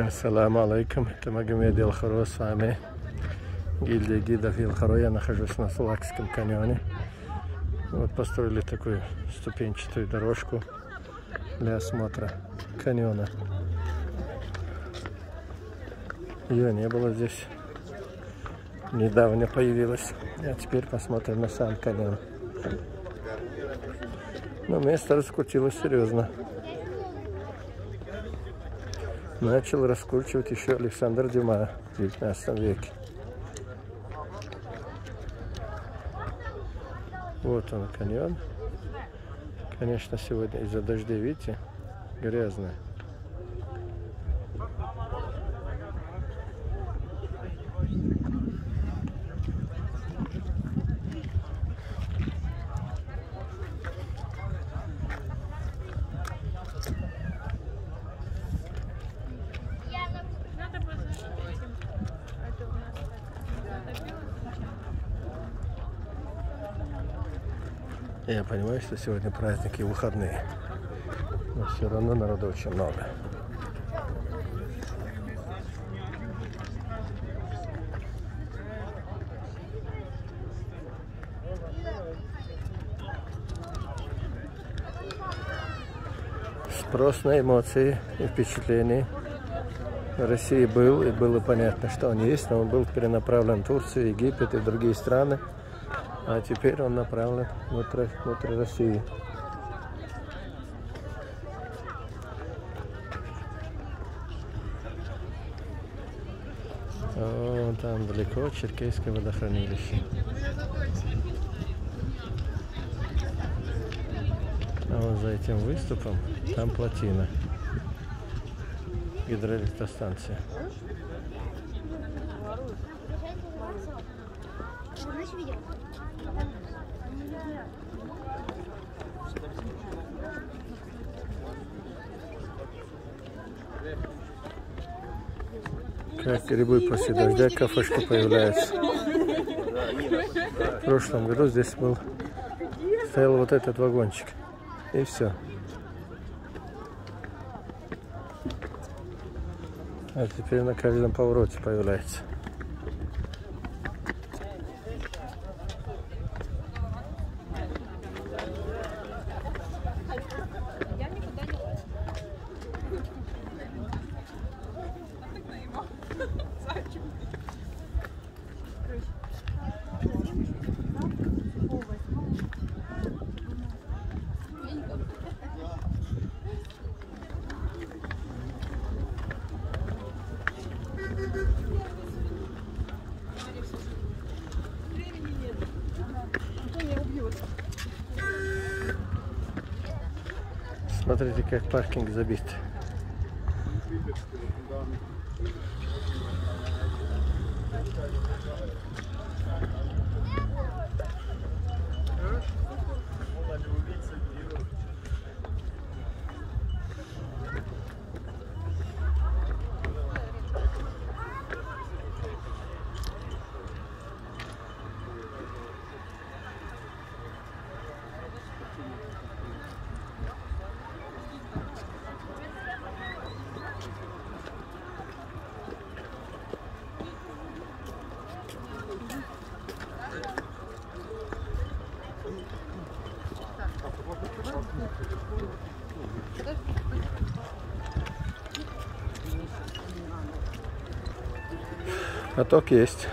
Ассаламу алейкум, это Магомед Елхаро с вами, гильдия гидов Елхаро. Я нахожусь на Сулакском каньоне. Вот построили такую ступенчатую дорожку для осмотра каньона. Ее не было здесь. Недавно появилась. А теперь посмотрим на сам каньон. Но место раскрутилось серьезно начал раскручивать еще Александр Дюма в 19 веке. Вот он, каньон. Конечно, сегодня из-за дождей, видите, грязно. Я понимаю, что сегодня праздники и выходные. Но все равно народу очень много. Спрос на эмоции и впечатления в России был, и было понятно, что он есть, но он был перенаправлен в Турцию, Египет и другие страны. А теперь он направлен внутрь, внутрь России. О, там далеко Черкейское водохранилище. А вот за этим выступом там плотина. Гидроэлектростанция. Как грибы после дождя кафешка появляется. В прошлом году здесь был стоял вот этот вагончик. И все. А теперь на каждом повороте появляется. Смотрите, как паркинг забит. Каток есть.